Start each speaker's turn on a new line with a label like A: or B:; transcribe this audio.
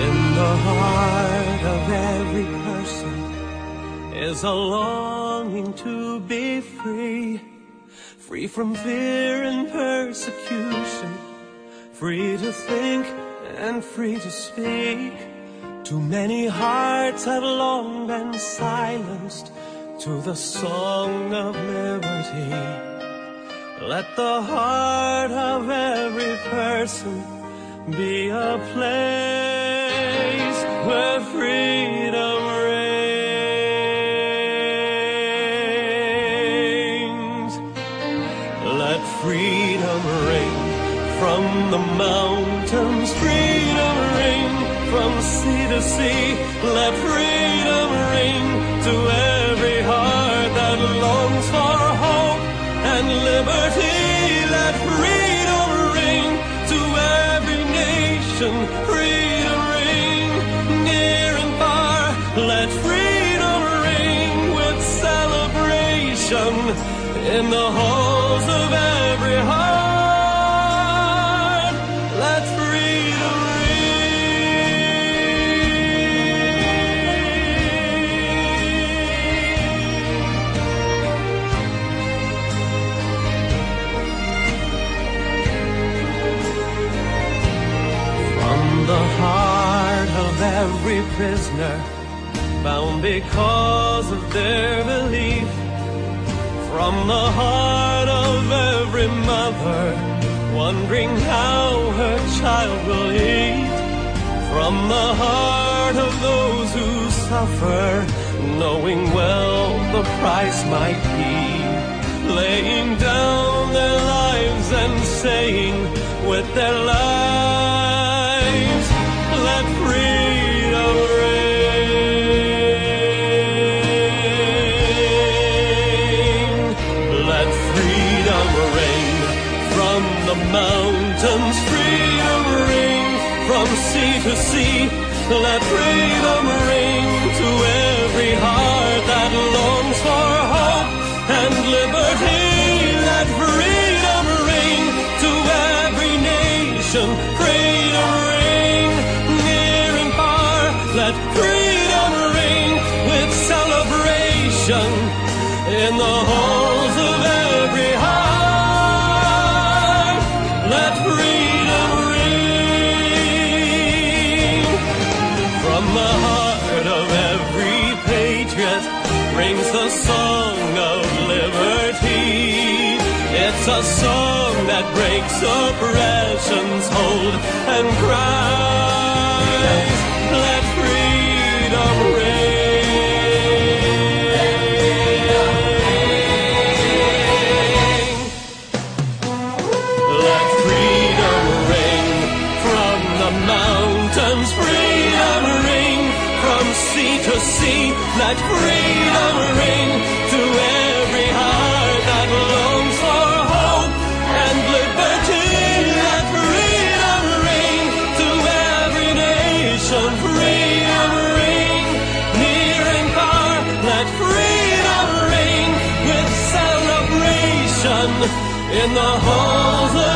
A: the heart of every person is a longing to be free, free from fear and persecution, free to think and free to speak. Too many hearts have long been silenced to the song of liberty. Let the heart of every person be a place freedom ring from the mountains, freedom ring from sea to sea. Let freedom ring to every heart that longs for hope and liberty. Let freedom ring to every nation. Freedom ring near and far. Let freedom ring with celebration in the halls of the heart of every prisoner, bound because of their belief. From the heart of every mother, wondering how her child will eat. From the heart of those who suffer, knowing well the price might be. Laying down their lives and saying with their lives, mountains, freedom ring from sea to sea. Let freedom ring to every heart that longs for hope and liberty. Let freedom ring to every nation. Freedom ring near and far. Let rings the song of liberty. It's a song that breaks oppression's hold and cries, Let freedom ring to every heart that longs for hope and liberty. Let freedom ring to every nation. Freedom ring near and far. Let freedom ring with celebration in the halls of